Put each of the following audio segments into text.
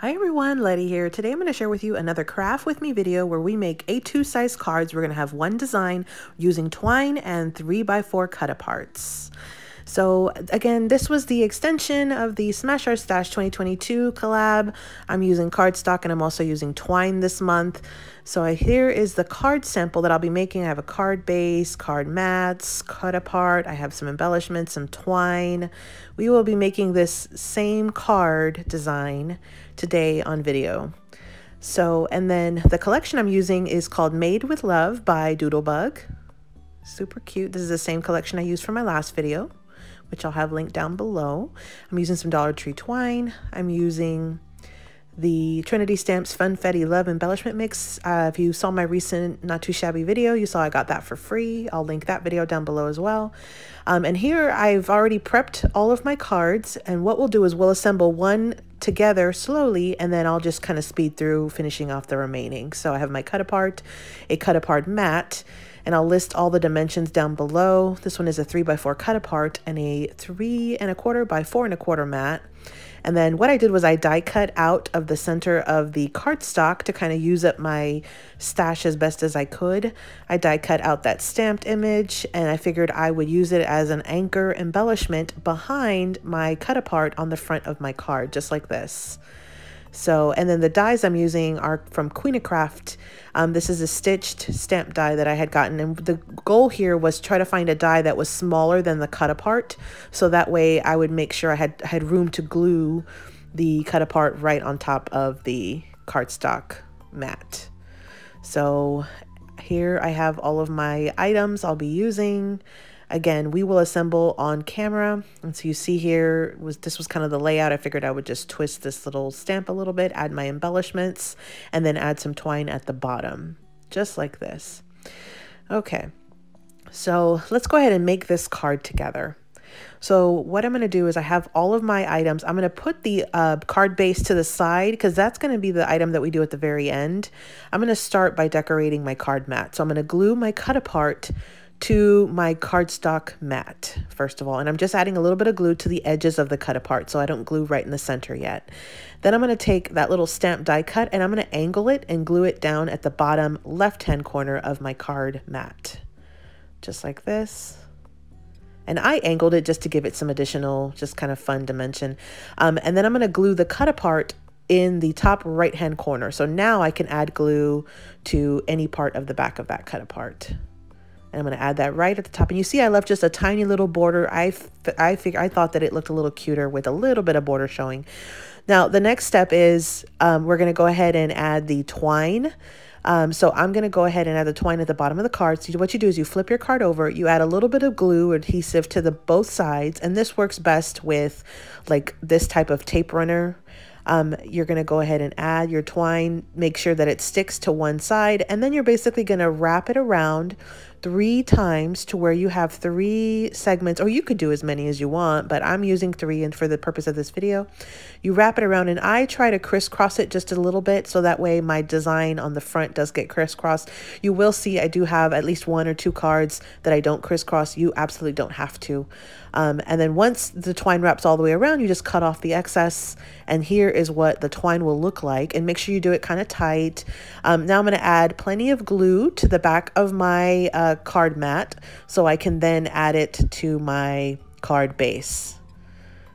Hi everyone, Letty here. Today I'm going to share with you another craft with me video where we make A2 size cards. We're going to have one design using twine and 3 by 4 cut aparts. So again, this was the extension of the Smash Our Stash 2022 collab. I'm using cardstock and I'm also using twine this month. So here is the card sample that I'll be making. I have a card base, card mats, cut apart. I have some embellishments, some twine. We will be making this same card design today on video. So, and then the collection I'm using is called Made with Love by Doodlebug. Super cute. This is the same collection I used for my last video, which I'll have linked down below. I'm using some Dollar Tree twine. I'm using the Trinity Stamps Funfetti Love Embellishment Mix. Uh, if you saw my recent Not Too Shabby video, you saw I got that for free. I'll link that video down below as well. Um, and here I've already prepped all of my cards. And what we'll do is we'll assemble one together slowly and then I'll just kind of speed through finishing off the remaining. So I have my cut apart, a cut apart mat, and I'll list all the dimensions down below. This one is a three by four cut apart and a three and a quarter by four and a quarter mat. And then what I did was I die cut out of the center of the cardstock to kind of use up my stash as best as I could. I die cut out that stamped image and I figured I would use it as an anchor embellishment behind my cut apart on the front of my card, just like this. So, and then the dies I'm using are from Queenacraft. Um, this is a stitched stamp die that I had gotten. And the goal here was try to find a die that was smaller than the cut apart. So that way I would make sure I had, had room to glue the cut apart right on top of the cardstock mat. So here I have all of my items I'll be using. Again, we will assemble on camera. And so you see here, was this was kind of the layout. I figured I would just twist this little stamp a little bit, add my embellishments, and then add some twine at the bottom, just like this. Okay, so let's go ahead and make this card together. So what I'm going to do is I have all of my items. I'm going to put the uh, card base to the side because that's going to be the item that we do at the very end. I'm going to start by decorating my card mat. So I'm going to glue my cut apart to my cardstock mat, first of all. And I'm just adding a little bit of glue to the edges of the cut apart so I don't glue right in the center yet. Then I'm going to take that little stamp die cut and I'm going to angle it and glue it down at the bottom left-hand corner of my card mat. Just like this. And I angled it just to give it some additional, just kind of fun dimension. Um, and then I'm going to glue the cut apart in the top right hand corner. So now I can add glue to any part of the back of that cut apart. And I'm going to add that right at the top. And you see I left just a tiny little border. I, I, figure, I thought that it looked a little cuter with a little bit of border showing. Now, the next step is um, we're going to go ahead and add the twine. Um, so I'm going to go ahead and add the twine at the bottom of the card. So what you do is you flip your card over, you add a little bit of glue or adhesive to the both sides. And this works best with like this type of tape runner. Um, you're going to go ahead and add your twine, make sure that it sticks to one side, and then you're basically going to wrap it around three times to where you have three segments, or you could do as many as you want, but I'm using three and for the purpose of this video. You wrap it around and I try to crisscross it just a little bit so that way my design on the front does get crisscrossed. You will see I do have at least one or two cards that I don't crisscross. You absolutely don't have to. Um, and then once the twine wraps all the way around, you just cut off the excess. And here is what the twine will look like. And make sure you do it kind of tight. Um, now I'm going to add plenty of glue to the back of my uh, card mat so I can then add it to my card base.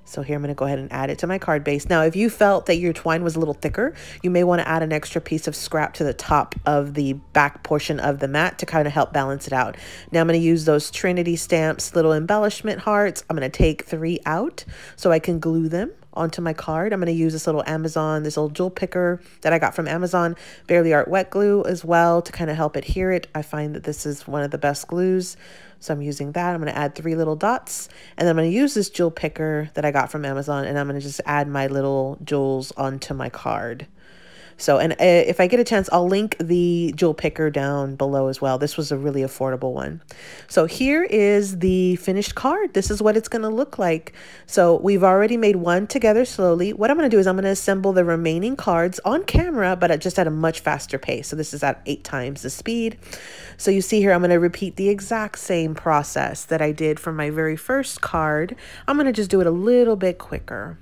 So here I'm going to go ahead and add it to my card base. Now, if you felt that your twine was a little thicker, you may want to add an extra piece of scrap to the top of the back portion of the mat to kind of help balance it out. Now I'm going to use those Trinity stamps, little embellishment hearts. I'm going to take three out so I can glue them onto my card. I'm going to use this little Amazon, this little jewel picker that I got from Amazon, Bearly Art wet glue as well to kind of help adhere it. I find that this is one of the best glues. So I'm using that. I'm going to add three little dots and I'm going to use this jewel picker that I got from Amazon and I'm going to just add my little jewels onto my card. So, and uh, if I get a chance, I'll link the jewel picker down below as well. This was a really affordable one. So here is the finished card. This is what it's going to look like. So we've already made one together slowly. What I'm going to do is I'm going to assemble the remaining cards on camera, but just at a much faster pace. So this is at eight times the speed. So you see here, I'm going to repeat the exact same process that I did for my very first card. I'm going to just do it a little bit quicker.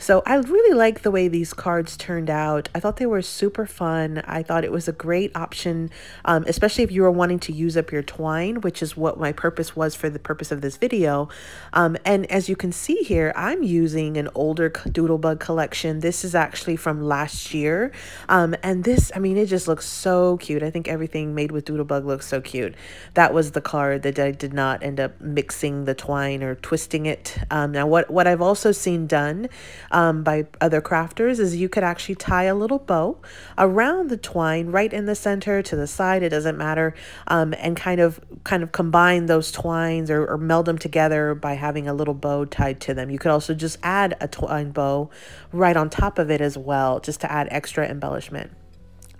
So I really like the way these cards turned out. I thought they were super fun. I thought it was a great option, um, especially if you were wanting to use up your twine, which is what my purpose was for the purpose of this video. Um, and as you can see here, I'm using an older Doodlebug collection. This is actually from last year. Um, and this, I mean, it just looks so cute. I think everything made with Doodlebug looks so cute. That was the card that I did not end up mixing the twine or twisting it. Um, now, what, what I've also seen done um, by other crafters is you could actually tie a little bow around the twine right in the center to the side it doesn't matter um, and kind of kind of combine those twines or, or meld them together by having a little bow tied to them. You could also just add a twine bow right on top of it as well just to add extra embellishment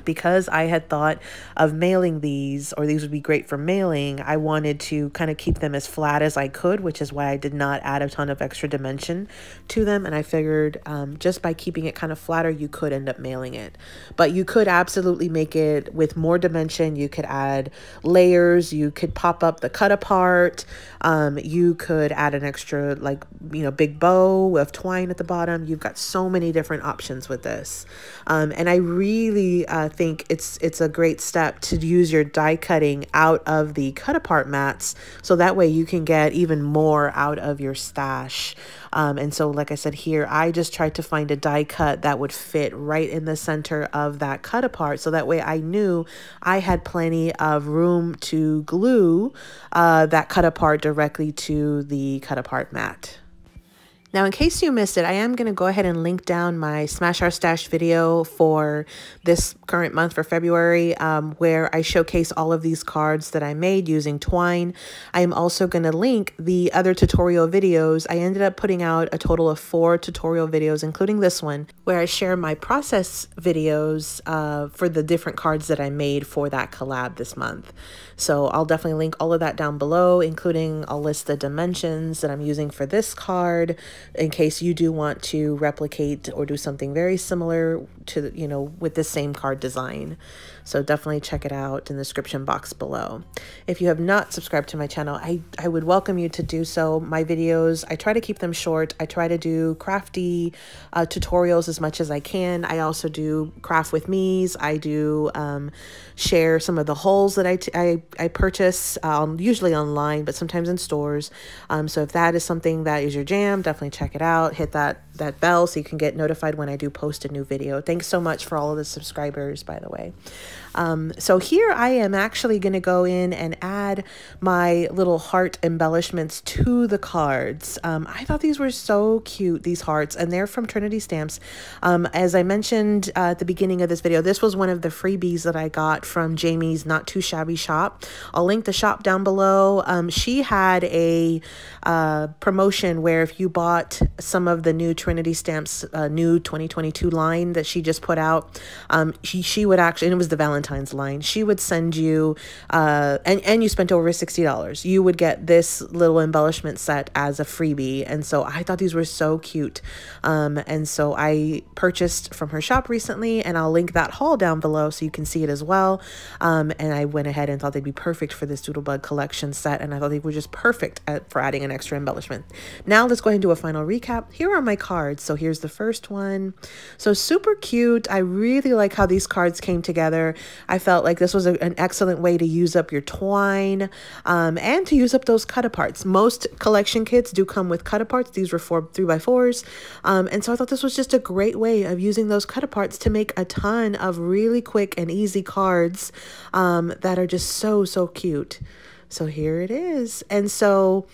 because I had thought of mailing these, or these would be great for mailing, I wanted to kind of keep them as flat as I could, which is why I did not add a ton of extra dimension to them. And I figured um, just by keeping it kind of flatter, you could end up mailing it. But you could absolutely make it with more dimension. You could add layers. You could pop up the cut apart. Um, you could add an extra, like, you know, big bow of twine at the bottom. You've got so many different options with this. Um, and I really uh, think it's it's a great step to use your die cutting out of the cut apart mats so that way you can get even more out of your stash. Um, and so like I said here, I just tried to find a die cut that would fit right in the center of that cut apart so that way I knew I had plenty of room to glue uh, that cut apart directly to the cut apart mat. Now, in case you missed it, I am going to go ahead and link down my Smash Our Stash video for this current month for February, um, where I showcase all of these cards that I made using twine. I am also going to link the other tutorial videos. I ended up putting out a total of four tutorial videos, including this one, where I share my process videos uh, for the different cards that I made for that collab this month. So I'll definitely link all of that down below, including I'll list the dimensions that I'm using for this card, in case you do want to replicate or do something very similar to, you know, with the same card design. So definitely check it out in the description box below. If you have not subscribed to my channel, I, I would welcome you to do so. My videos, I try to keep them short. I try to do crafty uh, tutorials as much as I can. I also do craft with me's. I do um, share some of the hauls that I, I, purchase, um, usually online, but sometimes in stores. Um, so if that is something that is your jam, definitely check it out. Hit that, that bell so you can get notified when I do post a new video. Thanks so much for all of the subscribers, by the way. Um, so here I am actually going to go in and add my little heart embellishments to the cards. Um, I thought these were so cute, these hearts, and they're from Trinity Stamps. Um, as I mentioned uh, at the beginning of this video, this was one of the freebies that I got from Jamie's Not Too Shabby shop. I'll link the shop down below. Um, she had a uh, promotion where if you bought some of the new Trinity Stamps uh, new 2022 line that she just put out, um, she, she would actually, and it was the Valentine's Valentine's line, she would send you, uh, and, and you spent over $60, you would get this little embellishment set as a freebie. And so I thought these were so cute. Um, and so I purchased from her shop recently, and I'll link that haul down below so you can see it as well. Um, and I went ahead and thought they'd be perfect for this Doodlebug collection set, and I thought they were just perfect at, for adding an extra embellishment. Now let's go ahead and do a final recap. Here are my cards. So here's the first one. So super cute. I really like how these cards came together. I felt like this was a, an excellent way to use up your twine um, and to use up those cut aparts. Most collection kits do come with cut aparts. These were four three by fours. Um, and so I thought this was just a great way of using those cut aparts to make a ton of really quick and easy cards um, that are just so, so cute. So here it is. And so,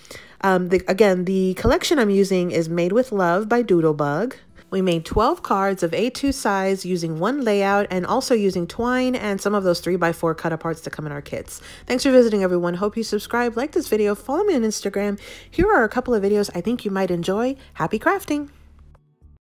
um, the, again, the collection I'm using is Made with Love by Doodlebug. We made 12 cards of A2 size using one layout and also using twine and some of those 3x4 cut aparts to come in our kits. Thanks for visiting everyone. Hope you subscribe, like this video, follow me on Instagram. Here are a couple of videos I think you might enjoy. Happy crafting!